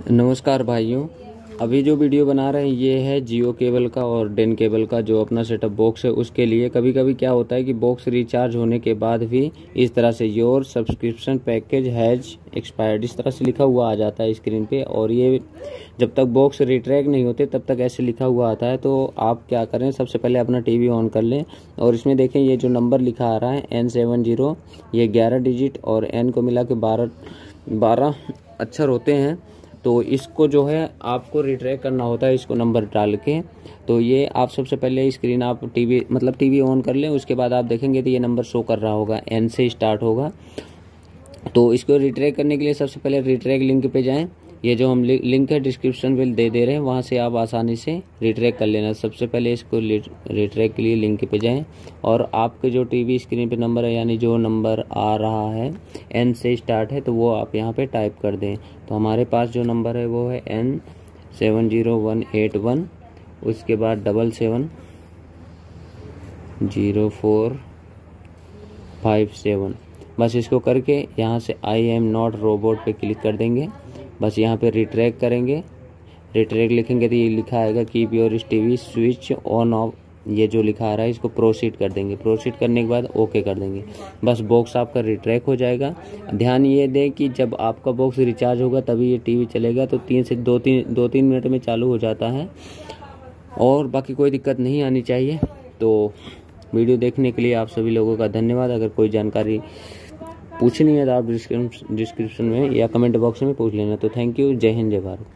नमस्कार भाइयों। अभी जो वीडियो बना रहे हैं, ये है जियो केबल का और डेन केबल का जो अपना सेटअप बॉक्स है, उसके लिए कभी कभी क्या होता है कि बॉक्स रिचार्ज होने के बाद भी इस तरह से your subscription package has expired, इस तरह से लिखा हुआ आ जाता है स्क्रीन पे और ये जब तक बॉक्स रिट्रैक नहीं होते, तब तक ऐसे लिखा हुआ आता है। तो आप क्या करें, सबसे पहले अपना टीवी ऑन कर लें और इसमें देखें, ये जो नंबर लिखा आ रहा है, एन सेवन ज़ीरो, ये ग्यारह डिजिट और एन को मिला के बारह बारह अक्षर होते हैं। तो इसको जो है आपको रिट्रैक करना होता है, इसको नंबर डाल के। तो ये आप सबसे पहले स्क्रीन आप टीवी मतलब टीवी ऑन कर लें, उसके बाद आप देखेंगे तो ये नंबर शो कर रहा होगा एन से स्टार्ट होगा। तो इसको रिट्रैक करने के लिए सबसे पहले रिट्रैक लिंक पे जाएँ। ये जो हम लिंक है डिस्क्रिप्शन में दे दे रहे हैं, वहाँ से आप आसानी से रिट्रैक कर लेना। सबसे पहले इसको रिट्रैक के लिए लिंक पे जाएँ और आपके जो टीवी स्क्रीन पे नंबर है, यानी जो नंबर आ रहा है एन से स्टार्ट है तो वो आप यहाँ पे टाइप कर दें। तो हमारे पास जो नंबर है, वो है N seven zero one eight one उसके बाद double seven zero four five seven बस इसको करके यहाँ से आई एम नॉट रोबोट पे क्लिक कर देंगे। बस यहाँ पे रिट्रैक करेंगे। रिट्रैक लिखेंगे तो ये लिखा आएगा keep your TV switch on off ये जो लिखा आ रहा है, इसको प्रोसीड कर देंगे। प्रोसीड करने के बाद ओके कर देंगे। बस बॉक्स आपका रिट्रैक हो जाएगा। ध्यान ये दें कि जब आपका बॉक्स रिचार्ज होगा, तभी ये टीवी चलेगा तो तीन से दो तीन दो तीन मिनट में चालू हो जाता है। और बाकी कोई दिक्कत नहीं आनी चाहिए। तो वीडियो देखने के लिए आप सभी लोगों का धन्यवाद। अगर कोई जानकारी पूछनी है तो आप डिस्क्रिप्शन में या कमेंट बॉक्स में पूछ लेना। तो थैंक यू जय हिंद, जय भारत।